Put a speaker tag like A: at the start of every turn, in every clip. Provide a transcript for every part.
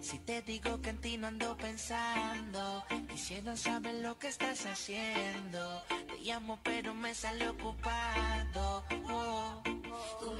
A: Si te digo que en ti no ando pensando, quisiera saber lo que estás haciendo. Te llamo pero me sale ocupado. Oh.
B: oh.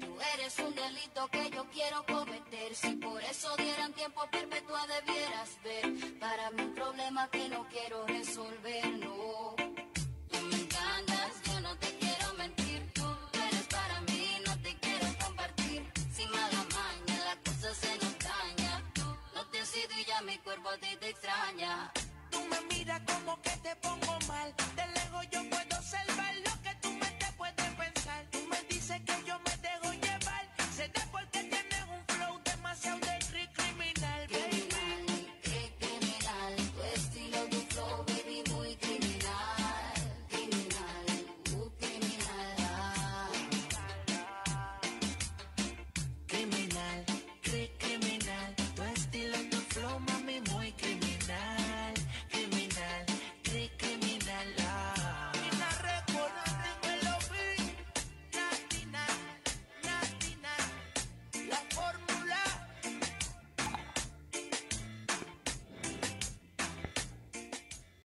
B: Tú eres un delito que yo quiero cometer. Si por eso dieran tiempo perpetua debieras ver. Para mí un problema que no quiero resolver, no. Tú me encantas, yo no te quiero mentir. Tú eres para mí, no te quiero compartir. Sin mala maña, la cosa se nos daña. No te sido y ya mi cuerpo te extraña.
A: Tú me miras como que te pongo